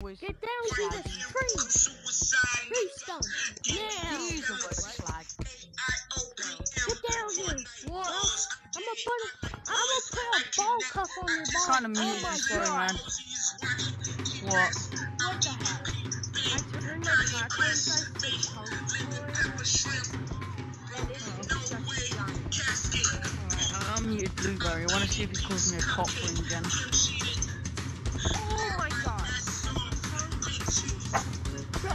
was Get down to the tree. Tree stump. Yeah. use the word slag. Get down here. What? I'm gonna put a, I'm gonna put a ball cup on your ball. Kind of oh my story, God. man. What? What the heck? I turned my smartphone size to color. And it's just giant. Alright, I'm muted Blueberry. I want to see if he calls me a cop ring again. Oh my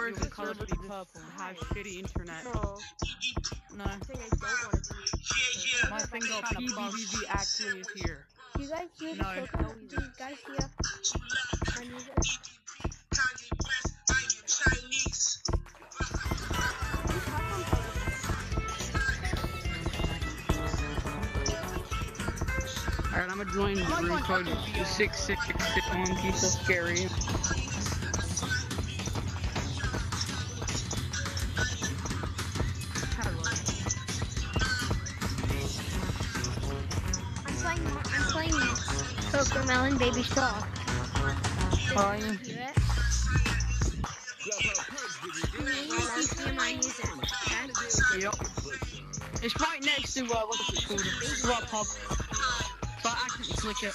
purple. Or is the color to be purple? Have shitty internet. No, No. I think I don't want it to be. My thing got PBBV actually is here. Do you guys hear the No. cooking? Do you guys hear my music? Alright, I'm gonna join the room code 6661 piece of scary. Playing. I'm playing Cocomelon Baby Star. Are you? Hear it? And then you can hear my music. Okay? Yep. It's right next to uh, what's it called? Rock Pub. But I can click it.